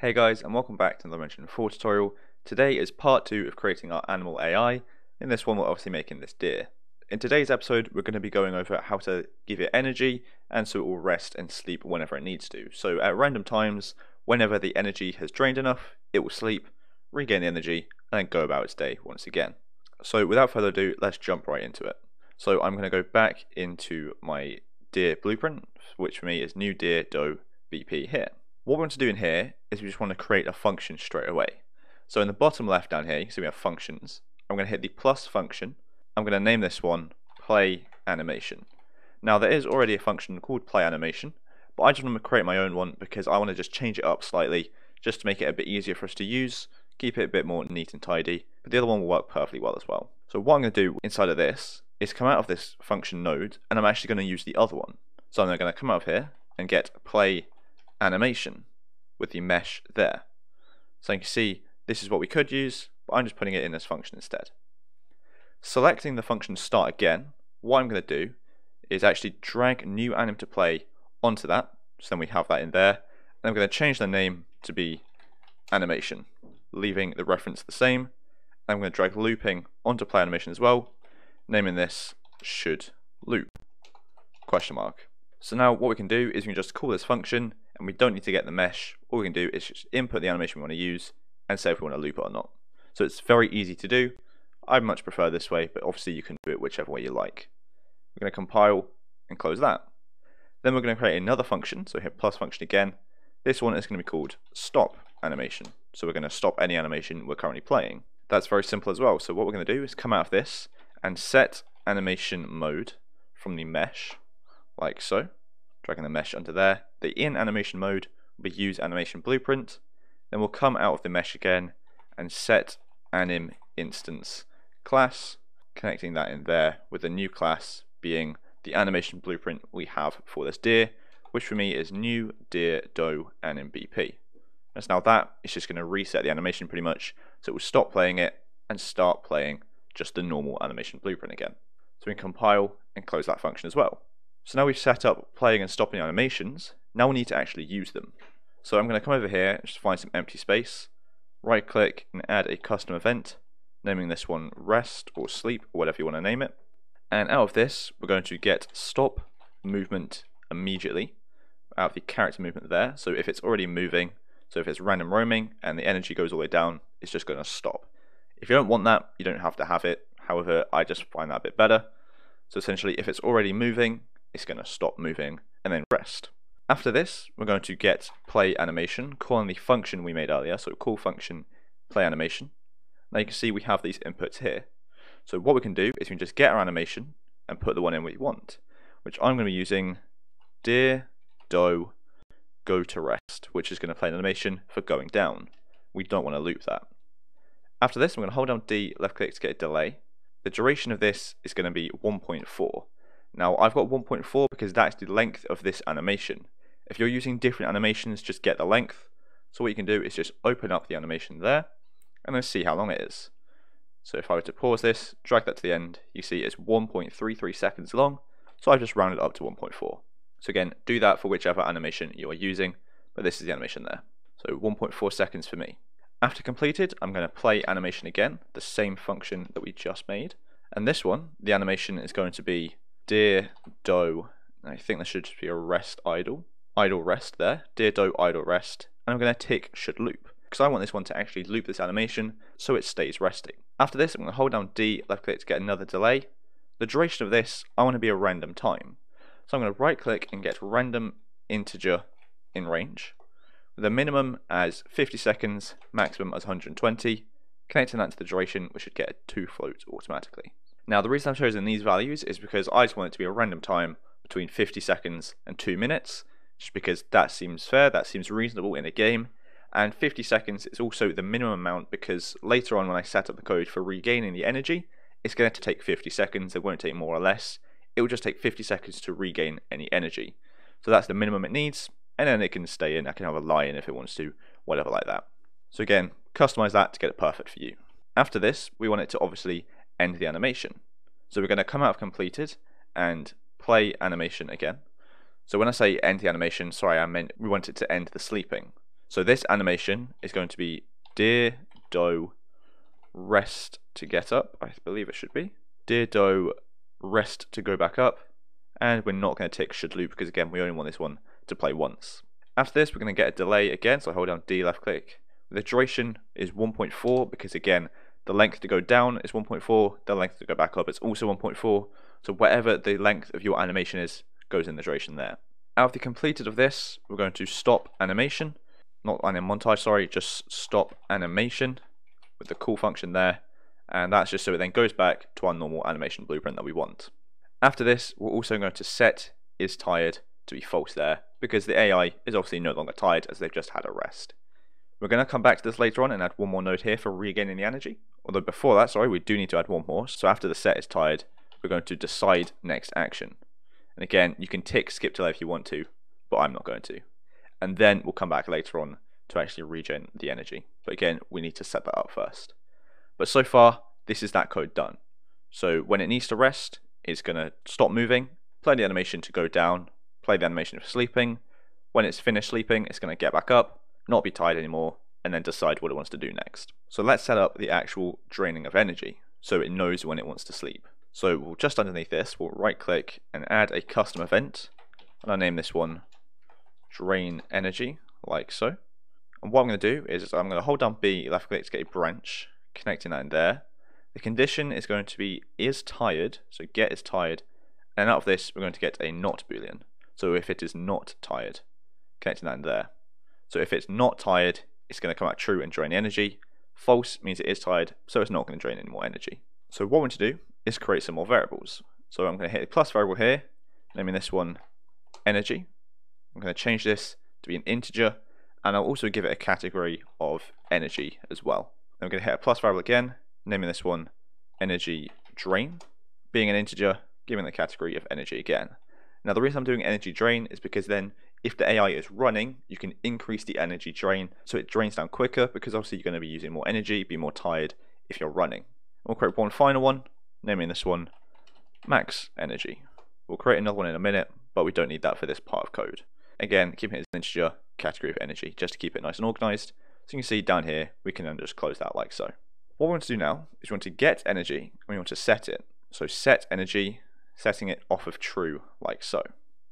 Hey guys and welcome back to another Dimension 4 tutorial. Today is part 2 of creating our animal AI. In this one we're obviously making this deer. In today's episode we're going to be going over how to give it energy and so it will rest and sleep whenever it needs to. So at random times, whenever the energy has drained enough, it will sleep, regain the energy, and then go about its day once again. So without further ado, let's jump right into it. So I'm going to go back into my deer blueprint, which for me is new deer doe BP here. What we want to do in here is we just want to create a function straight away. So in the bottom left down here, you see we have functions. I'm going to hit the plus function. I'm going to name this one play animation. Now there is already a function called play animation, but I just want to create my own one because I want to just change it up slightly just to make it a bit easier for us to use, keep it a bit more neat and tidy, but the other one will work perfectly well as well. So what I'm going to do inside of this is come out of this function node and I'm actually going to use the other one. So I'm going to come of here and get play animation with the mesh there. So you can see this is what we could use, but I'm just putting it in this function instead. Selecting the function start again, what I'm going to do is actually drag new anim to play onto that, so then we have that in there, and I'm going to change the name to be animation, leaving the reference the same. I'm going to drag looping onto play animation as well, naming this should loop, question mark. So now what we can do is we can just call this function and we don't need to get the mesh. All we can do is just input the animation we want to use and say if we want to loop it or not. So it's very easy to do. I much prefer this way, but obviously you can do it whichever way you like. We're going to compile and close that. Then we're going to create another function, so hit plus function again. This one is going to be called stop animation. So we're going to stop any animation we're currently playing. That's very simple as well. So what we're going to do is come out of this and set animation mode from the mesh, like so dragging the mesh under there. The in animation mode we use animation blueprint. Then we'll come out of the mesh again and set anim instance class, connecting that in there with the new class being the animation blueprint we have for this deer, which for me is new deer doe anim BP. And now that is just going to reset the animation pretty much, so it will stop playing it and start playing just the normal animation blueprint again. So we can compile and close that function as well. So now we've set up playing and stopping animations, now we need to actually use them. So I'm going to come over here, just find some empty space, right click and add a custom event, naming this one rest or sleep or whatever you want to name it. And out of this, we're going to get stop movement immediately out of the character movement there. So if it's already moving, so if it's random roaming and the energy goes all the way down, it's just going to stop. If you don't want that, you don't have to have it. However, I just find that a bit better. So essentially, if it's already moving, it's going to stop moving and then rest. After this, we're going to get play animation, calling the function we made earlier, so call function play animation. Now you can see we have these inputs here. So what we can do is we can just get our animation and put the one in we want, which I'm going to be using deer doe go to rest, which is going to play an animation for going down. We don't want to loop that. After this, I'm going to hold down D, left click to get a delay. The duration of this is going to be 1.4. Now I've got 1.4 because that's the length of this animation. If you're using different animations, just get the length. So what you can do is just open up the animation there and then see how long it is. So if I were to pause this, drag that to the end, you see it's 1.33 seconds long. So I've just rounded up to 1.4. So again, do that for whichever animation you are using, but this is the animation there. So 1.4 seconds for me. After completed, I'm going to play animation again, the same function that we just made. And this one, the animation is going to be deer doe. I think there should be a rest idle. Idle rest there. deer doe idle rest. And I'm going to tick should loop. Because I want this one to actually loop this animation so it stays resting. After this, I'm going to hold down D, left click to get another delay. The duration of this, I want to be a random time. So I'm going to right click and get random integer in range. With a minimum as 50 seconds, maximum as 120. Connecting that to the duration, we should get a 2 float automatically. Now the reason I've chosen these values is because I just want it to be a random time between 50 seconds and 2 minutes, just because that seems fair, that seems reasonable in a game, and 50 seconds is also the minimum amount because later on when I set up the code for regaining the energy, it's going to take 50 seconds, it won't take more or less, it will just take 50 seconds to regain any energy. So that's the minimum it needs, and then it can stay in, I can have a lie in if it wants to, whatever like that. So again, customize that to get it perfect for you. After this, we want it to obviously end the animation. So we're going to come out of completed and play animation again. So when I say end the animation, sorry, I meant we want it to end the sleeping. So this animation is going to be deer doe rest to get up, I believe it should be. Deer doe rest to go back up, and we're not going to tick should loop because again we only want this one to play once. After this we're going to get a delay again, so I hold down D left click. The duration is 1.4 because again the length to go down is 1.4, the length to go back up is also 1.4, so whatever the length of your animation is goes in the duration there. The completed of this, we're going to stop animation, not anim montage, sorry, just stop animation with the call function there, and that's just so it then goes back to our normal animation blueprint that we want. After this, we're also going to set is tired to be false there, because the AI is obviously no longer tired as they've just had a rest. We're going to come back to this later on and add one more node here for regaining the energy. Although before that, sorry, we do need to add one more. So after the set is tired, we're going to decide next action. And again, you can tick skip delay if you want to, but I'm not going to. And then we'll come back later on to actually regen the energy. But again, we need to set that up first. But so far, this is that code done. So when it needs to rest, it's going to stop moving, play the animation to go down, play the animation for sleeping. When it's finished sleeping, it's going to get back up, not be tired anymore, and then decide what it wants to do next. So let's set up the actual draining of energy so it knows when it wants to sleep. So we'll just underneath this, we'll right click and add a custom event. And I'll name this one drain energy, like so. And what I'm going to do is I'm going to hold down B, left click to get a branch, connecting that in there. The condition is going to be is tired, so get is tired, and out of this we're going to get a not boolean. So if it is not tired, connecting that in there. So if it's not tired, it's going to come out true and drain energy. False means it is tired, so it's not going to drain any more energy. So what we're going to do is create some more variables. So I'm going to hit the plus variable here, naming this one energy. I'm going to change this to be an integer, and I'll also give it a category of energy as well. I'm going to hit a plus variable again, naming this one energy drain, being an integer, giving the category of energy again. Now the reason I'm doing energy drain is because then if the AI is running, you can increase the energy drain so it drains down quicker because obviously you're going to be using more energy, be more tired if you're running. We'll create one final one, naming this one max energy. We'll create another one in a minute, but we don't need that for this part of code. Again, keeping it as an integer category of energy, just to keep it nice and organized. So you can see down here, we can then just close that like so. What we want to do now is we want to get energy, and we want to set it. So set energy setting it off of true like so.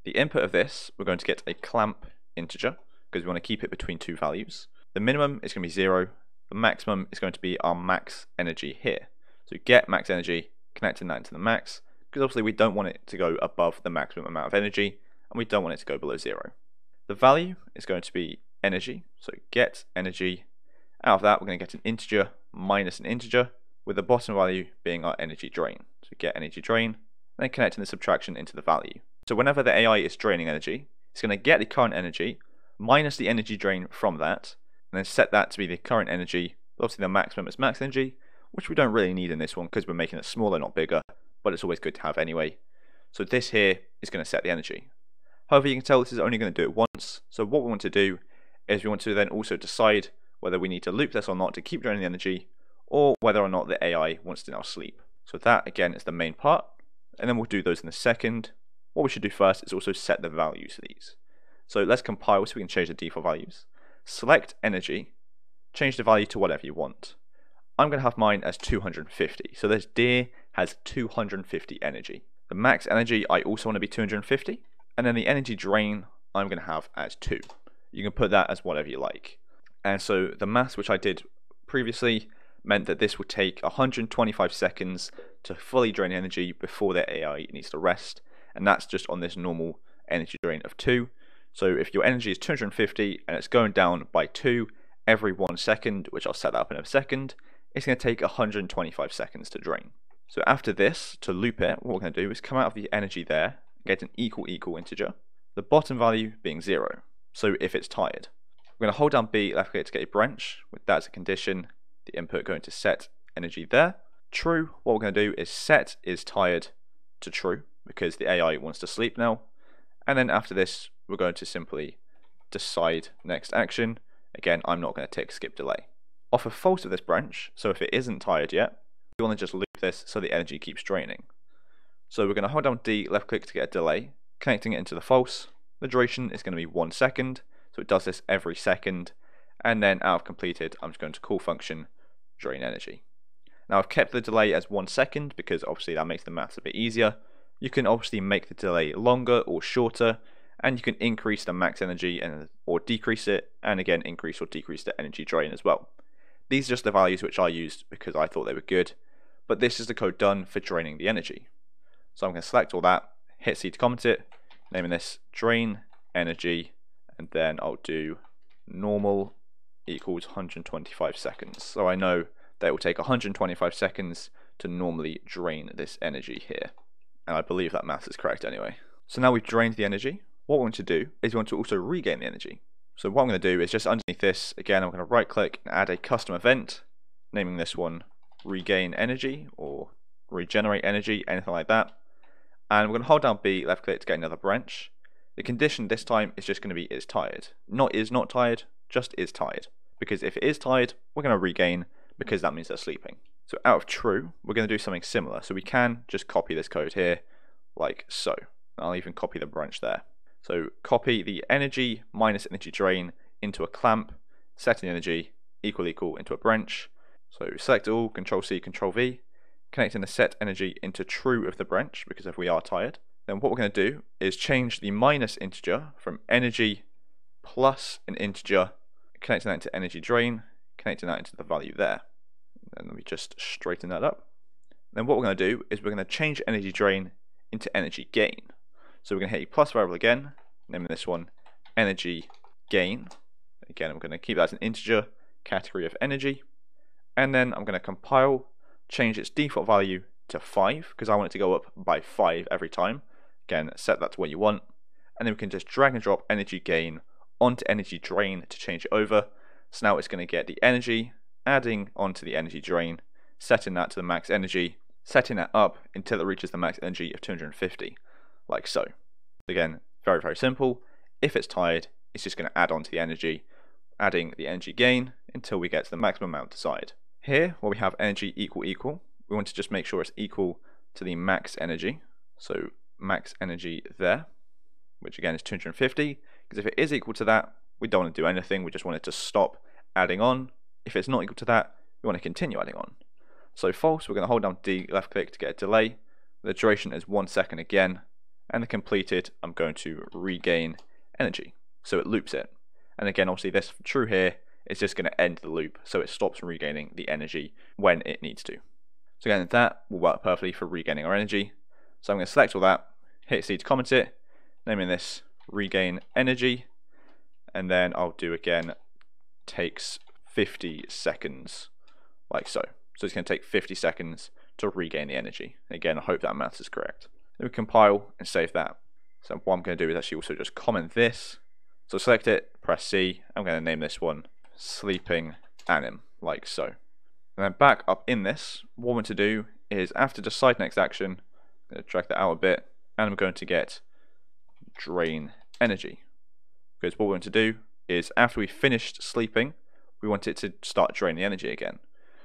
The input of this, we're going to get a clamp integer because we want to keep it between two values. The minimum is going to be zero. The maximum is going to be our max energy here. So get max energy, connecting that into the max, because obviously we don't want it to go above the maximum amount of energy, and we don't want it to go below zero. The value is going to be energy, so get energy. Out of that, we're going to get an integer minus an integer, with the bottom value being our energy drain. So get energy drain, then connecting the subtraction into the value. So whenever the AI is draining energy, it's going to get the current energy minus the energy drain from that, and then set that to be the current energy. Obviously, the maximum is max energy, which we don't really need in this one because we're making it smaller, not bigger, but it's always good to have anyway. So this here is going to set the energy. However, you can tell this is only going to do it once. So what we want to do is we want to then also decide whether we need to loop this or not to keep draining the energy, or whether or not the AI wants to now sleep. So that again is the main part and then we'll do those in a second. What we should do first is also set the values for these. So let's compile so we can change the default values. Select energy, change the value to whatever you want. I'm going to have mine as 250. So this deer has 250 energy. The max energy I also want to be 250. And then the energy drain I'm going to have as 2. You can put that as whatever you like. And so the maths which I did previously meant that this would take 125 seconds to fully drain energy before the AI needs to rest, and that's just on this normal energy drain of 2. So if your energy is 250 and it's going down by 2 every 1 second, which I'll set that up in a second, it's going to take 125 seconds to drain. So after this, to loop it, what we're going to do is come out of the energy there, get an equal equal integer, the bottom value being 0, so if it's tired. We're going to hold down B left click to get a branch, with that as a condition, the input going to set energy there. True, what we're going to do is set is tired to true because the AI wants to sleep now. And then after this, we're going to simply decide next action. Again, I'm not going to tick skip delay. Off of false of this branch, so if it isn't tired yet, we want to just loop this so the energy keeps draining. So we're going to hold down D, left click to get a delay, connecting it into the false. The duration is going to be one second, so it does this every second, and then out of completed, I'm just going to call function drain energy. Now I've kept the delay as one second because obviously that makes the maths a bit easier. You can obviously make the delay longer or shorter, and you can increase the max energy and or decrease it, and again increase or decrease the energy drain as well. These are just the values which I used because I thought they were good, but this is the code done for draining the energy. So I'm going to select all that, hit C to comment it, naming this drain energy, and then I'll do normal equals 125 seconds. So I know that it will take 125 seconds to normally drain this energy here. And I believe that math is correct anyway. So now we've drained the energy. What we want to do is we want to also regain the energy. So what I'm going to do is just underneath this, again, I'm going to right click and add a custom event, naming this one regain energy or regenerate energy, anything like that. And we're going to hold down B, left click to get another branch. The condition this time is just going to be is tired. Not is not tired, just is tired. Because if it is tired, we're going to regain because that means they're sleeping. So out of true, we're going to do something similar. So we can just copy this code here like so. I'll even copy the branch there. So copy the energy minus energy drain into a clamp, set setting energy equal equal into a branch. So select all, control C, control V, connecting the set energy into true of the branch because if we are tired. Then what we're going to do is change the minus integer from energy plus an integer, connecting that into energy drain, connecting that into the value there. And let me just straighten that up. Then what we're going to do is we're going to change energy drain into energy gain. So we're going to hit a plus variable again, naming this one energy gain. Again, I'm going to keep that as an integer category of energy. And then I'm going to compile, change its default value to 5 because I want it to go up by 5 every time. Again, set that to what you want. And then we can just drag and drop energy gain onto energy drain to change it over. So now it's going to get the energy, adding onto the energy drain, setting that to the max energy, setting that up until it reaches the max energy of 250, like so. Again, very, very simple. If it's tired, it's just going to add on to the energy, adding the energy gain until we get to the maximum amount desired. Here, where we have energy equal equal, we want to just make sure it's equal to the max energy. So max energy there, which again is 250, because if it is equal to that, we don't want to do anything, we just want it to stop adding on. If it's not equal to that, we want to continue adding on. So false, we're going to hold down D left click to get a delay. The duration is one second again, and the completed, I'm going to regain energy. So it loops it. And again, obviously this true here is just going to end the loop, so it stops regaining the energy when it needs to. So again, that will work perfectly for regaining our energy. So I'm going to select all that, hit C to comment it, naming this regain energy, and then I'll do again takes 50 seconds, like so. So it's going to take 50 seconds to regain the energy. Again, I hope that math is correct. Then we compile and save that. So what I'm going to do is actually also just comment this. So select it, press C. I'm going to name this one sleeping anim, like so. And then back up in this, what I'm going to do is after decide next action, I'm going to drag that out a bit, and I'm going to get drain energy. Because what we're going to do is after we've finished sleeping, we want it to start draining the energy again.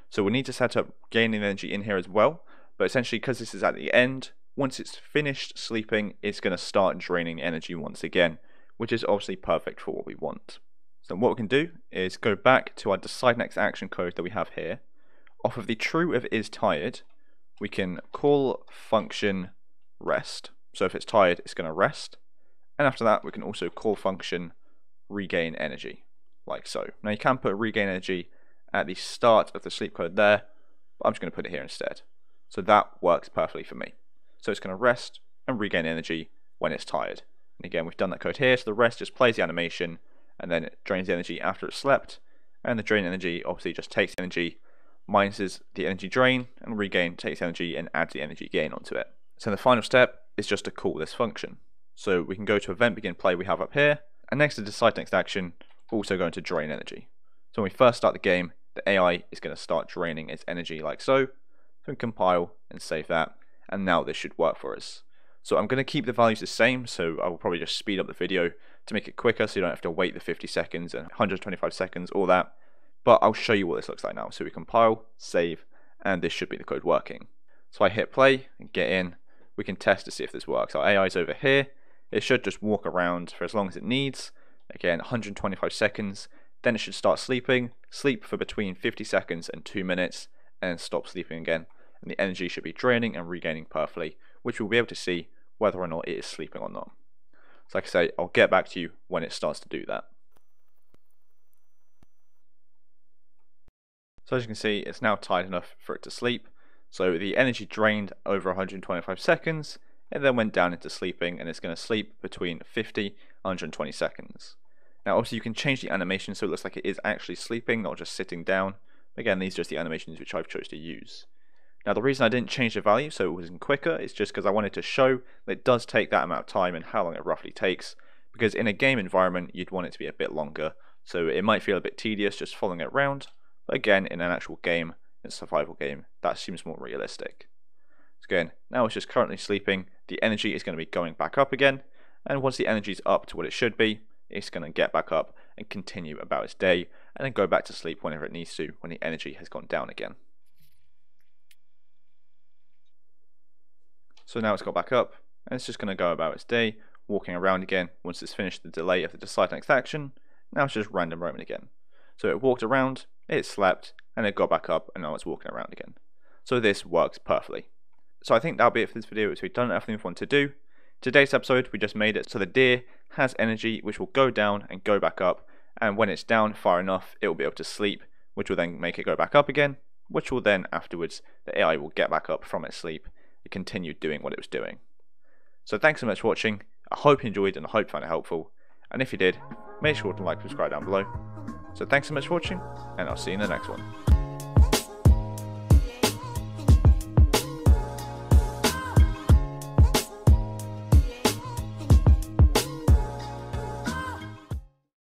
So we need to set up gaining energy in here as well, but essentially because this is at the end, once it's finished sleeping, it's going to start draining energy once again, which is obviously perfect for what we want. So what we can do is go back to our decide next action code that we have here. Off of the true of is tired, we can call function rest. So if it's tired, it's going to rest. And after that, we can also call function regain energy, like so. Now you can put regain energy at the start of the sleep code there, but I'm just going to put it here instead. So that works perfectly for me. So it's going to rest and regain energy when it's tired. And again, we've done that code here, so the rest just plays the animation, and then it drains the energy after it's slept, and the drain energy obviously just takes energy, minuses the energy drain, and regain takes energy and adds the energy gain onto it. So the final step is just to call this function. So we can go to event begin play we have up here, and next to decide next action, also going to drain energy. So when we first start the game, the AI is going to start draining its energy like so. So we compile and save that, and now this should work for us. So I'm going to keep the values the same, so I will probably just speed up the video to make it quicker so you don't have to wait the 50 seconds and 125 seconds, all that. But I'll show you what this looks like now. So we compile, save, and this should be the code working. So I hit play and get in. We can test to see if this works. Our AI is over here. It should just walk around for as long as it needs. Again, 125 seconds. Then it should start sleeping, sleep for between 50 seconds and 2 minutes, and stop sleeping again. And the energy should be draining and regaining perfectly, which we'll be able to see whether or not it is sleeping or not. So like I say, I'll get back to you when it starts to do that. So as you can see, it's now tight enough for it to sleep. So the energy drained over 125 seconds, it then went down into sleeping, and it's going to sleep between 50 and 120 seconds. Now obviously you can change the animation so it looks like it is actually sleeping, not just sitting down. Again, these are just the animations which I've chose to use. Now the reason I didn't change the value so it wasn't quicker is just because I wanted to show that it does take that amount of time and how long it roughly takes. Because in a game environment you'd want it to be a bit longer, so it might feel a bit tedious just following it around. But again, in an actual game, in a survival game, that seems more realistic. So again, now it's just currently sleeping, the energy is going to be going back up again, and once the energy is up to what it should be, it's going to get back up and continue about its day, and then go back to sleep whenever it needs to when the energy has gone down again. So now it's got back up, and it's just going to go about its day, walking around again once it's finished the delay of the decide next action. Now it's just random roaming again. So it walked around, it slept, and it got back up, and now it's walking around again. So this works perfectly. So I think that'll be it for this video, so we've done everything we want to do. Today's episode, we just made it so the deer has energy which will go down and go back up, and when it's down far enough, it will be able to sleep, which will then make it go back up again, which will then afterwards, the AI will get back up from its sleep and continue doing what it was doing. So thanks so much for watching, I hope you enjoyed and I hope you found it helpful, and if you did, make sure to like and subscribe down below. So thanks so much for watching, and I'll see you in the next one.